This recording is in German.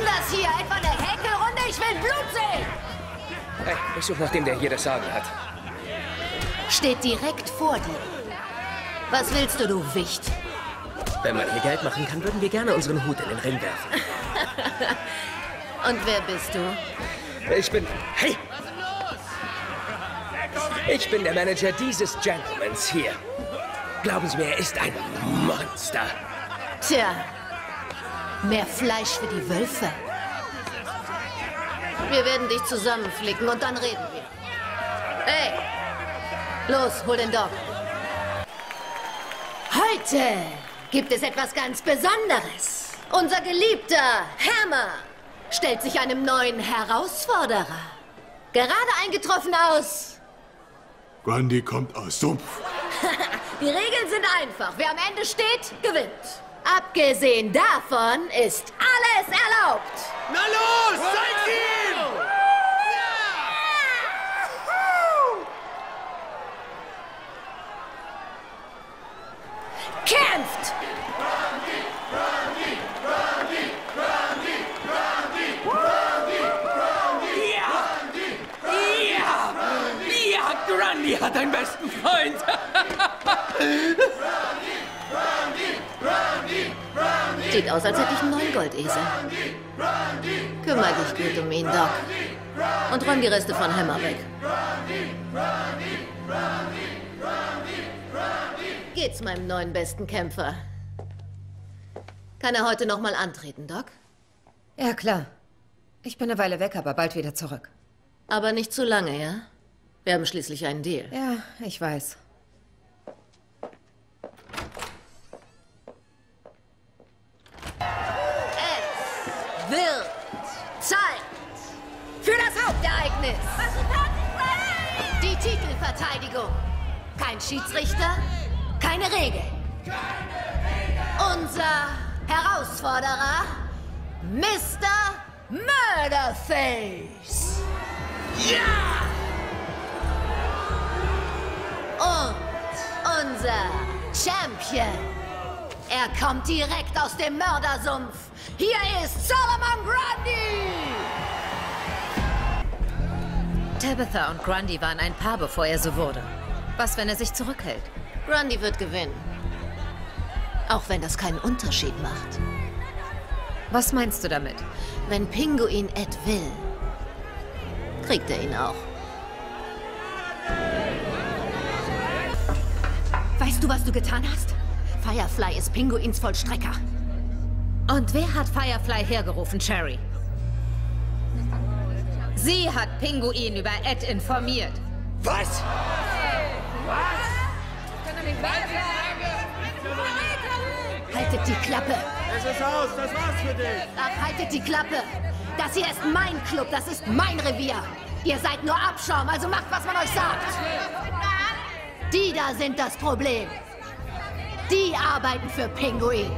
denn das hier? Etwa eine Häkelrunde? Ich will Blut sehen! Hey, ich suche nach dem, der hier das Sagen hat. Steht direkt vor dir. Was willst du, du Wicht? Wenn man hier Geld machen kann, würden wir gerne unseren Hut in den Ring werfen. Und wer bist du? Ich bin... Hey! Ich bin der Manager dieses Gentlemans hier. Glauben Sie mir, er ist ein Monster. Tja, mehr Fleisch für die Wölfe. Wir werden dich zusammenflicken und dann reden wir. Hey, los, hol den Dog. Heute gibt es etwas ganz Besonderes. Unser geliebter Hammer stellt sich einem neuen Herausforderer. Gerade eingetroffen aus. Grundy kommt aus Sumpf. Die Regeln sind einfach. Wer am Ende steht, gewinnt. Abgesehen davon ist alles erlaubt. Na los, zeig ihm! Kämpft! Ja! Ja, Grundy hat einen besten Freund. Sieht aus, als hätte ich einen neuen Goldesel. Kümmer dich gut um ihn, Doc. Und räum die Reste von Hammer weg. Geht's meinem neuen besten Kämpfer? Kann er heute noch mal antreten, Doc? Ja, klar. Ich bin eine Weile weg, aber bald wieder zurück. Aber nicht zu lange, ja? Wir haben schließlich einen Deal. Ja, ich weiß. Es wird Zeit für das Hauptereignis. Die Titelverteidigung. Kein Schiedsrichter, keine Regel. Unser Herausforderer, Mr. Murderface. Ja! Und unser Champion. Er kommt direkt aus dem Mördersumpf. Hier ist Solomon Grundy! Tabitha und Grundy waren ein Paar, bevor er so wurde. Was, wenn er sich zurückhält? Grundy wird gewinnen. Auch wenn das keinen Unterschied macht. Was meinst du damit? Wenn Pinguin Ed will, kriegt er ihn auch. Weißt du, was du getan hast? Firefly ist Pinguins Vollstrecker. Und wer hat Firefly hergerufen, Cherry? Sie hat Pinguin über Ed informiert. Was? Haltet die Klappe! Es ist aus, das war's für dich. Ach, haltet die Klappe! Das hier ist mein Club, das ist mein Revier. Ihr seid nur Abschaum, also macht, was man euch sagt. Die da sind das Problem. Die arbeiten für Pinguin.